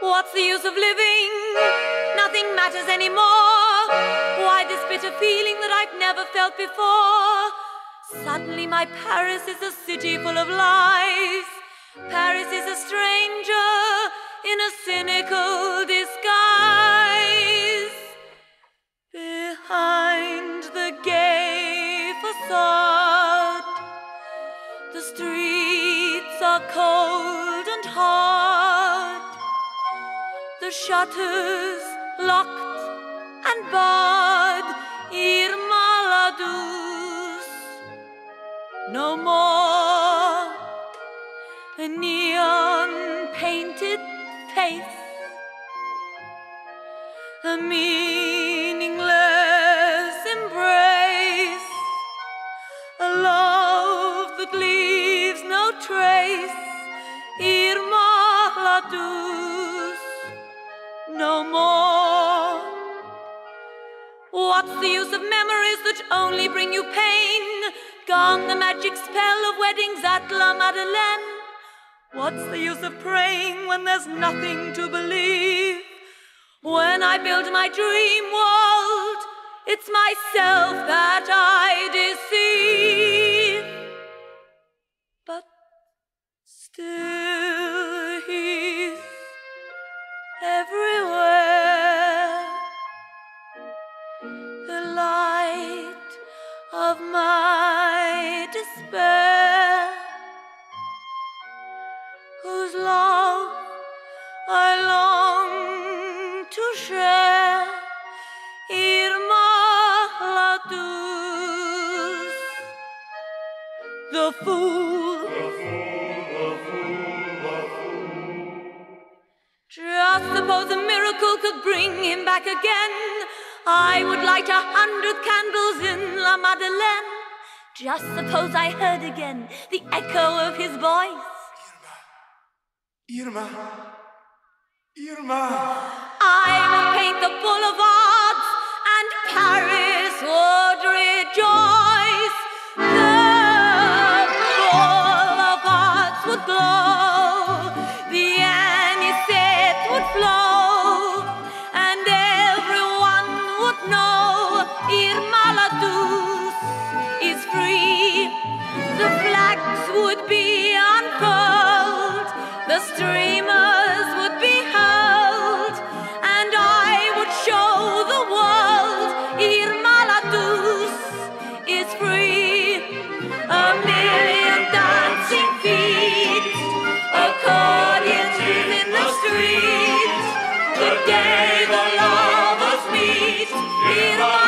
What's the use of living? Nothing matters anymore. Why this bitter feeling that I've never felt before? Suddenly my Paris is a city full of lies. Paris is a stranger in a cynical disguise. Behind the gay facade, the streets are cold The shutters locked and barred. Irma la douce, no more a neon painted face, a meaningless embrace, a love that leaves no trace. Irma la douce, no more. What's the use of memories that only bring you pain? Gone the magic spell of weddings at La Madeleine. What's the use of praying when there's nothing to believe? When I build my dream world, it's myself that I deceive. Of my despair, whose love I long to share. Irma la douce, the fool. Just suppose a miracle could bring him back again. I would light a hundred candles in La Madeleine. Just suppose I heard again the echo of his voice. Irma. Irma. Irma. I would paint the boulevards and Paris would rejoice. The boulevards would glow, know Irma la douce is free. The flags would be unfurled, the streamers would be hurled, and I would show the world Irma la douce is free. A million dancing feet, accordions in the street. The day the lovers meet.